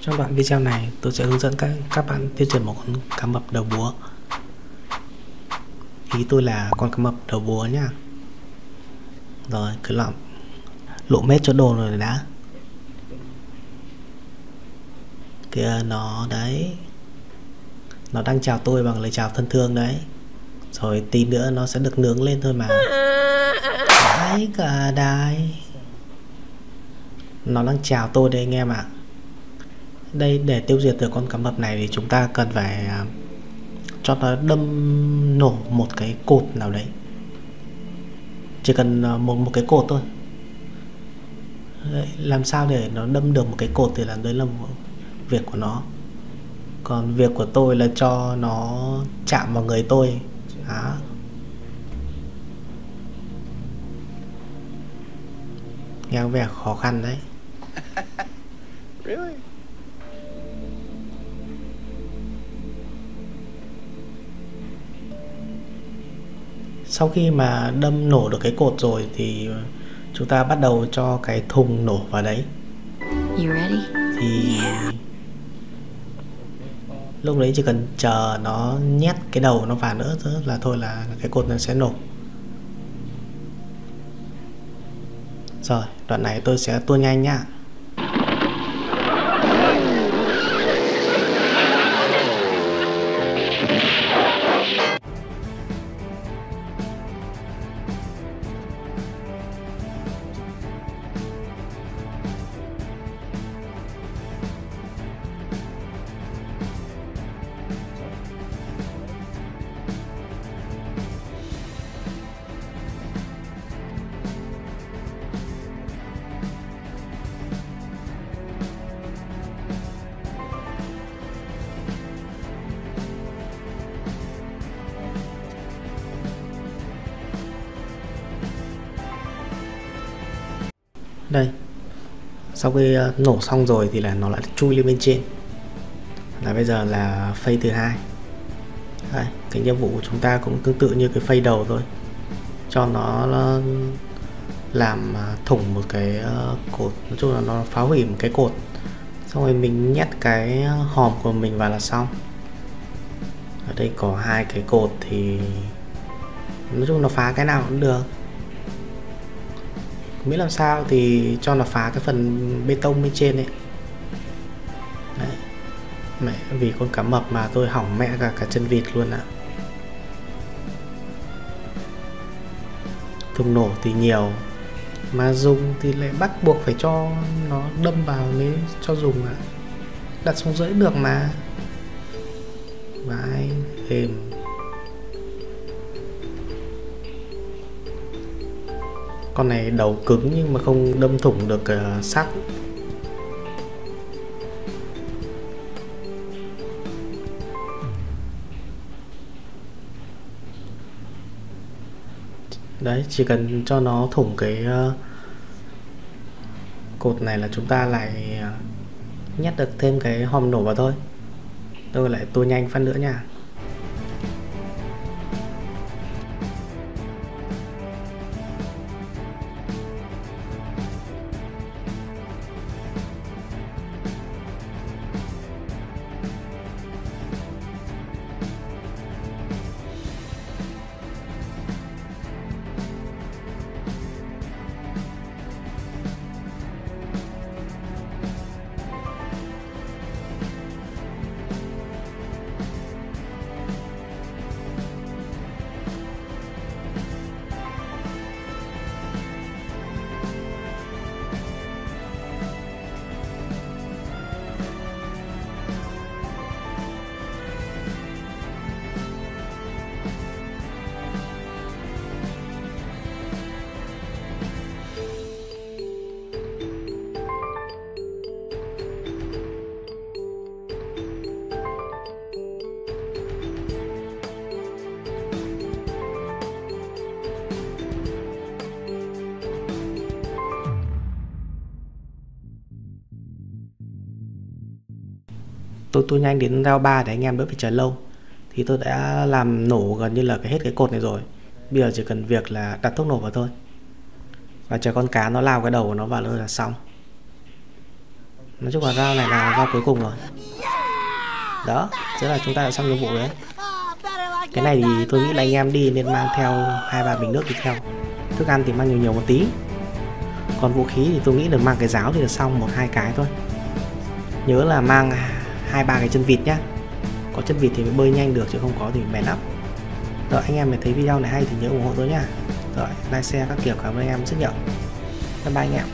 Trong đoạn video này tôi sẽ hướng dẫn các, các bạn tiêu chuẩn một con cá mập đầu búa. Ý tôi là con cá mập đầu búa nhá. Rồi cứ lọng lộ mét cho đồ rồi đã. Kìa nó đấy. Nó đang chào tôi bằng lời chào thân thương đấy. Rồi tí nữa nó sẽ được nướng lên thôi mà. Đấy cả đài. Nó đang chào tôi đây anh em ạ. à đây để tiêu diệt được con cá mập này thì chúng ta cần phải à, cho nó đâm nổ một cái cột nào đấy. Chỉ cần à, một một cái cột thôi. Đấy, làm sao để nó đâm được một cái cột thì là đấy là một việc của nó. Còn việc của tôi là cho nó chạm vào người tôi. Đó nghe có vẻ khó khăn đấy. sau khi mà đâm nổ được cái cột rồi thì chúng ta bắt đầu cho cái thùng nổ vào đấy. Thì lúc đấy chỉ cần chờ nó nhét cái đầu nó vào nữa là thôi là cái cột nó sẽ nổ. Rồi đoạn này tôi sẽ tua nhanh nhá đây. Sau khi ờ, nổ xong rồi thì là nó lại chui lên bên trên. Là bây giờ là phây thứ hai. Đây, cái nhiệm vụ của chúng ta cũng tương tự như cái phây đầu thôi. Cho nó làm ờ, thủng một cái ờ, cột. Nói chung là nó phá hủy một cái cột. Xong rồi mình nhét cái hòm của mình vào là xong. Ở đây có hai cái cột thì nói chung nó phá cái nào cũng được biết làm sao thì cho nó phá cái phần bê tông bên trên ấy. Đấy. mẹ, vì con cá mập mà tôi hỏng mẹ cả cả chân vịt luôn ạ. Thùng nổ thì nhiều, mà dùng thì lại bắt buộc phải cho nó đâm vào mới cho dùng ạ. Đặt xuống dưới được mà. Vãi êm con này đầu cứng nhưng mà không đâm thủng được ờ, uh, sắt đấy chỉ cần cho nó thủng cái uh, cột này là chúng ta lại ờ, nhét được thêm cái hòm nổ vào thôi. Tôi lại tua nhanh phân nữa nha. Tôi tôi nhanh đến round 3 để anh em đỡ phải chờ lâu. Thì tôi đã làm nổ gần như là cái hết cái cột này rồi. Bây giờ chỉ cần việc là đặt thuốc nổ vào thôi. Và chờ con cá nó lao cái đầu của nó vào thôi là xong. Nói chung là rau này là rau cuối cùng rồi. Đó, thế là chúng ta đã xong nhiệm vụ đấy. Cái này thì tôi nghĩ là anh em đi nên mang theo hai, ba bình nước đi theo. Thức ăn thì mang nhiều nhiều một tí. Còn vũ khí thì tôi nghĩ là mang cái giáo thì là xong một, hai cái thôi. Nhớ là mang hai, ba cái chân vịt nhá. Có chân vịt thì mới bơi nhanh được chứ không có thì mệt lắm rồi anh em mà thấy video này hay thì nhớ ủng hộ tôi nhá. Rồi like, share các kiểu cảm ơn anh em rất nhiều. Bye bye anh em.